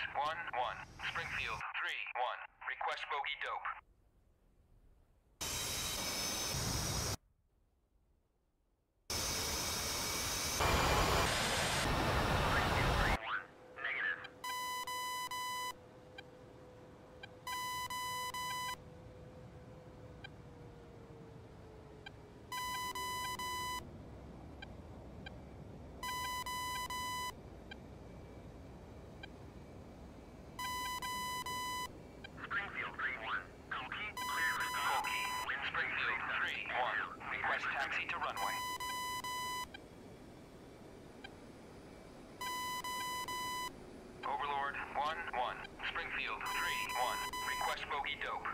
1 1. Springfield 3 1. Request bogey dope. dope.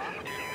Bra, 2,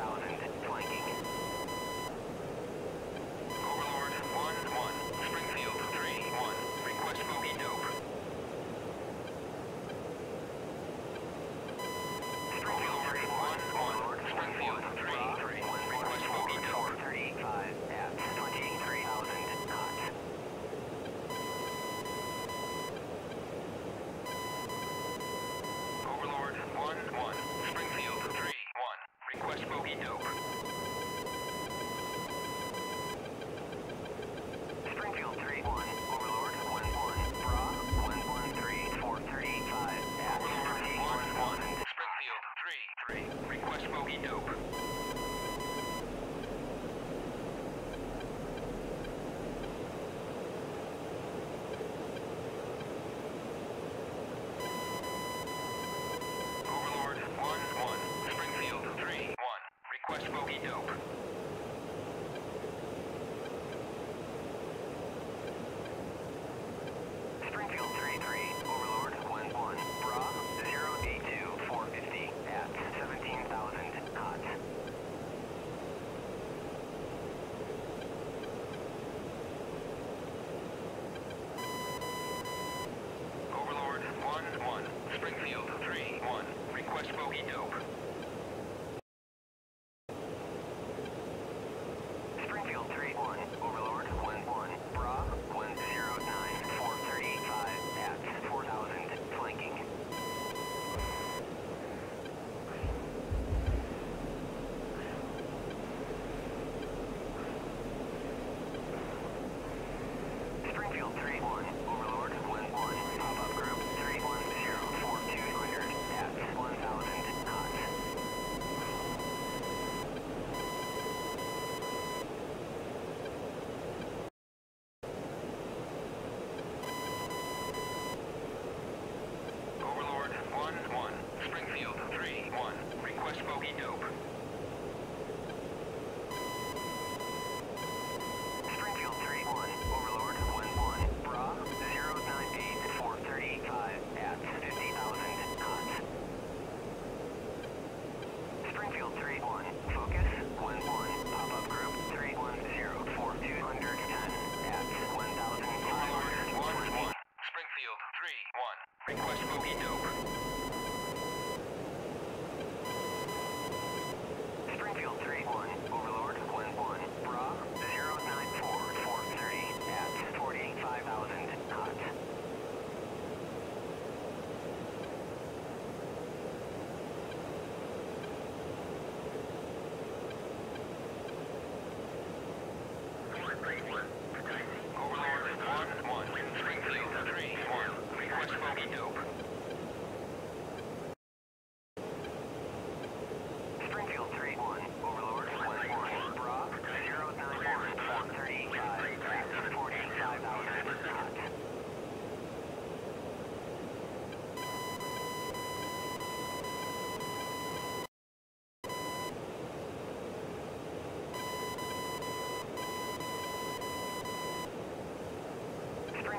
3,000 Bogey dope.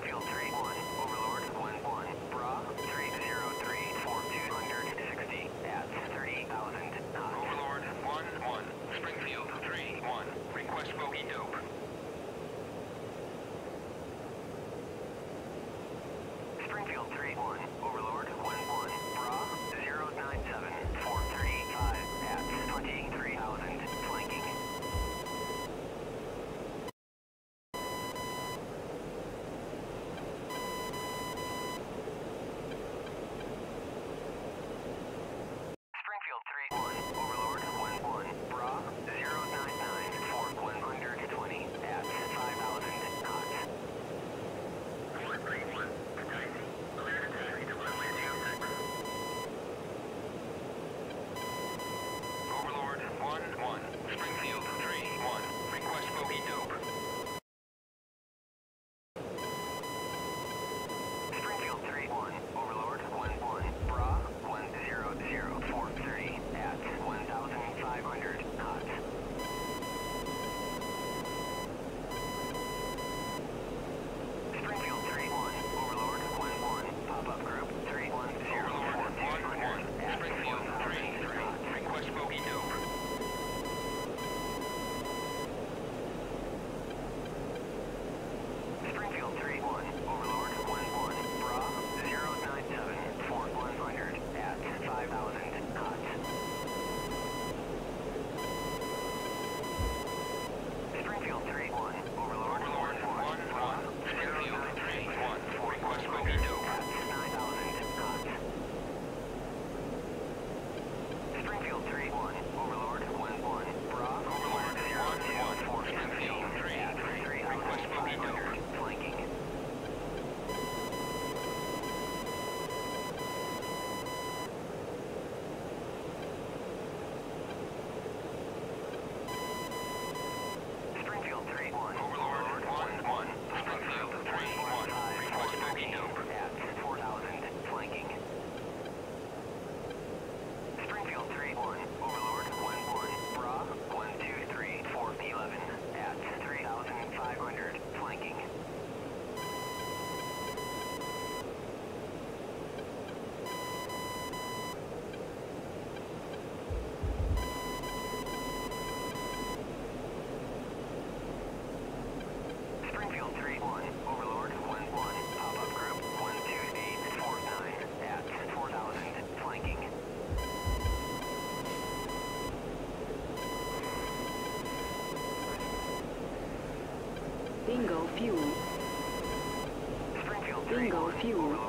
Springfield 3-1, fuel.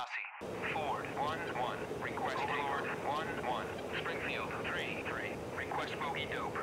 Tassi. Ford, 1-1. Request Overlord, 1-1. Springfield, 3-3. Request bogey dope.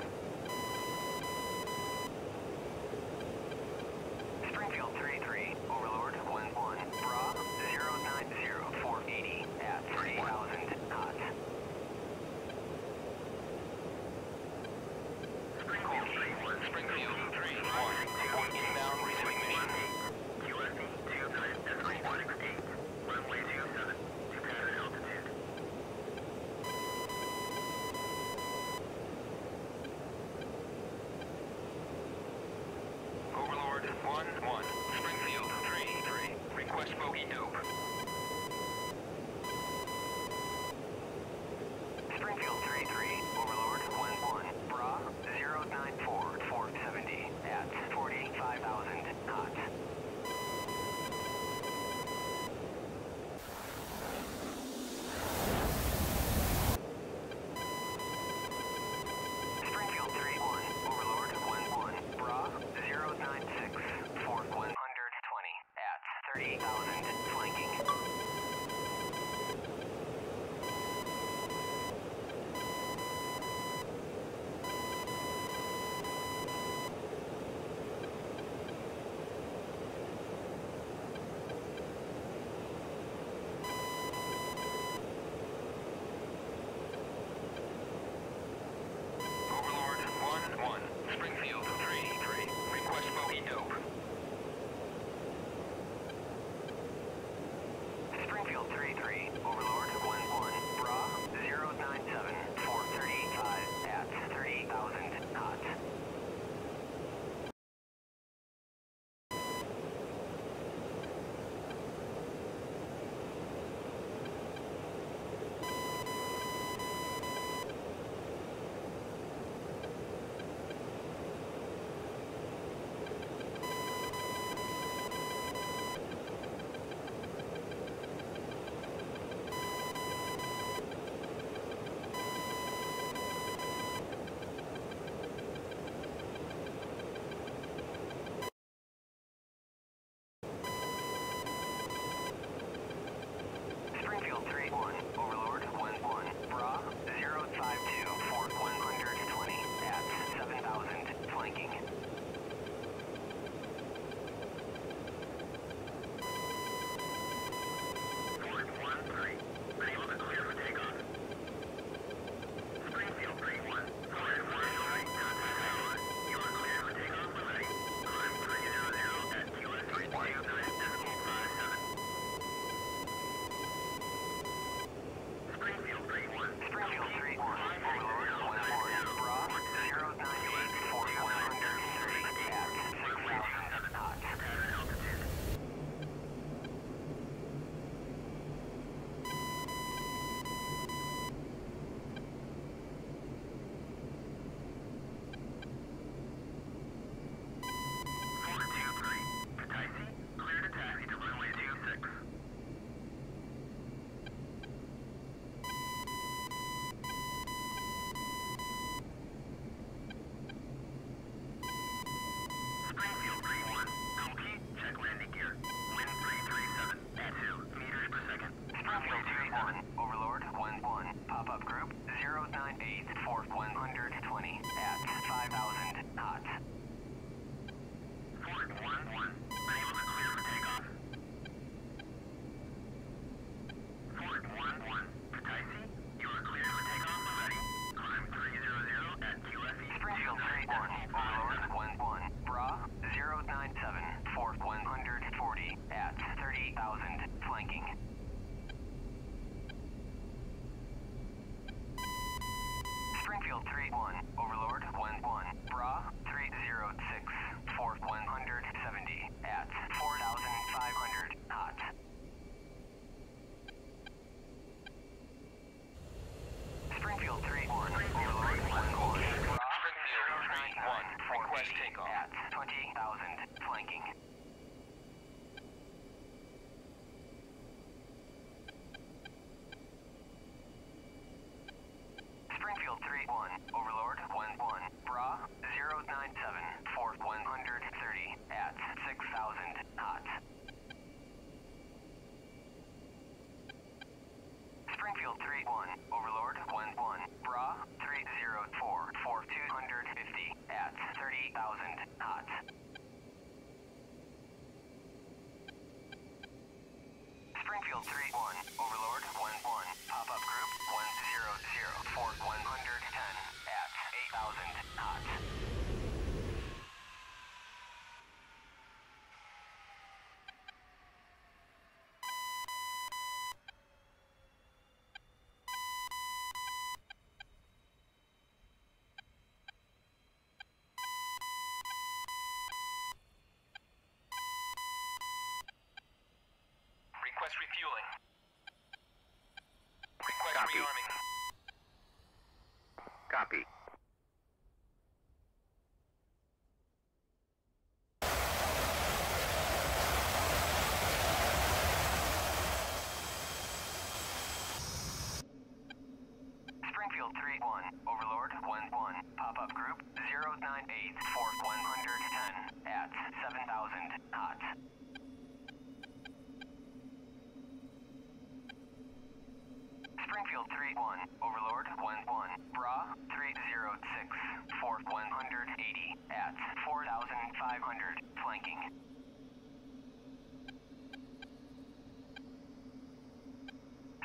Hey, Springfield 31, Overlord 11, Bra 306 for 170 at 4,500 knots. Springfield 31, Overlord 11, Bra Springfield 3-1. Request takeoff. at 20,000 flanking. Three one, Overlord, 1-1. Bra, Three zero four four two hundred fifty at 30,000 knots. Springfield 3-1. Overlord, Springfield 3-1, Overlord 1-1, Bra 306 for 180 at 4,500 flanking.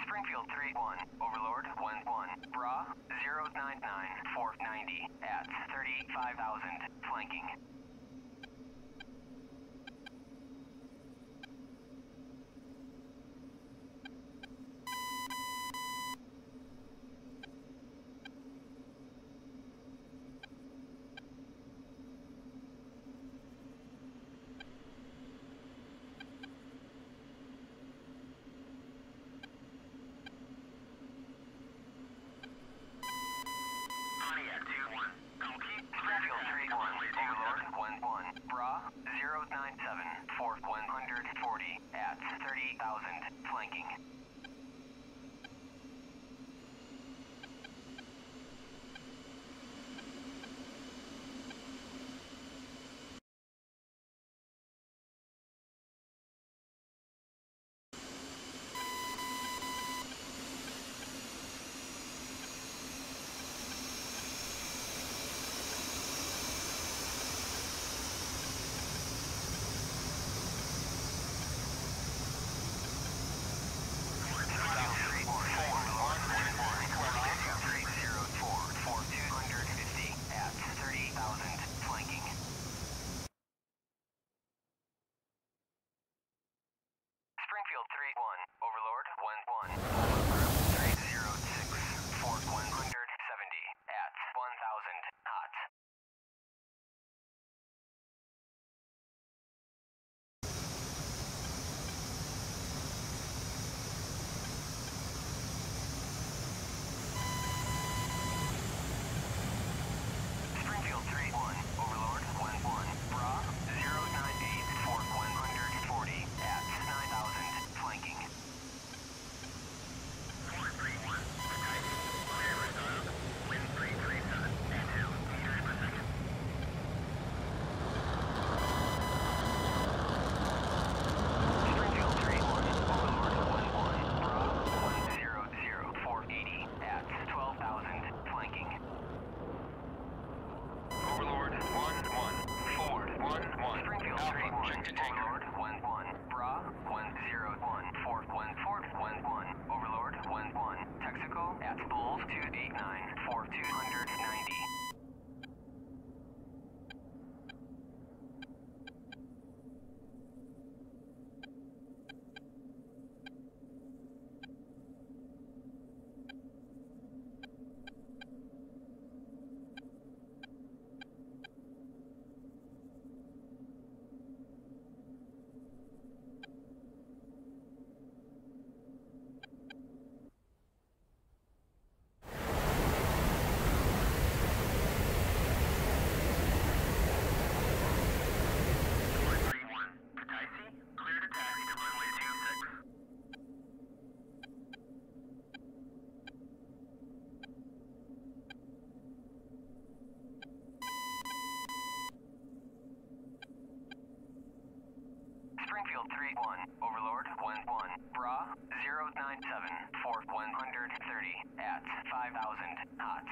Springfield 3-1, Overlord 1-1, Bra 099 for 90 at 35,000 flanking. Springfield 3-1, Overlord 1-1, Bra 097 for 130 at 5,000 hot.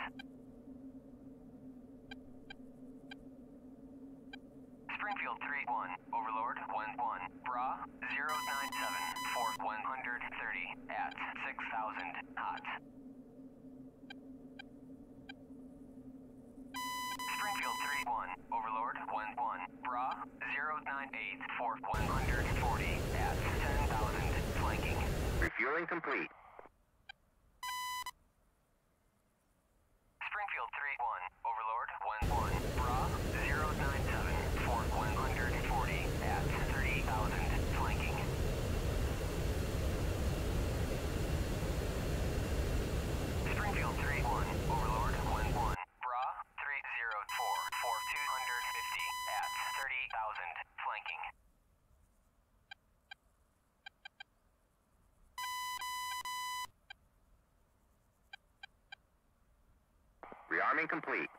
Springfield 3-1, Overlord 1-1, Bra 097 for 130 at 6,000 hot. Springfield 3-1, Overlord 1-1, Bra 098 for 140 at 10,000 flanking. Refueling complete. Springfield 3-1, Overlord 1-1, Bra 097 for 140 at 30,000 flanking. Springfield 3-1, Overlord 1-1, Bra 304 for 250 at 30,000 flanking. Rearming complete.